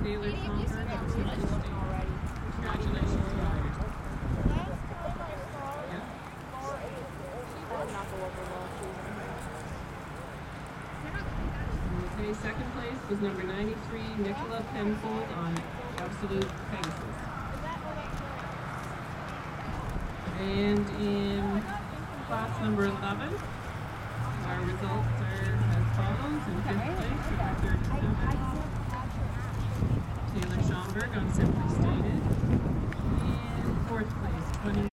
Congratulations, Okay, second place was number ninety-three, Nicola Penfold on Absolute Pegasus. And in class number eleven, our result.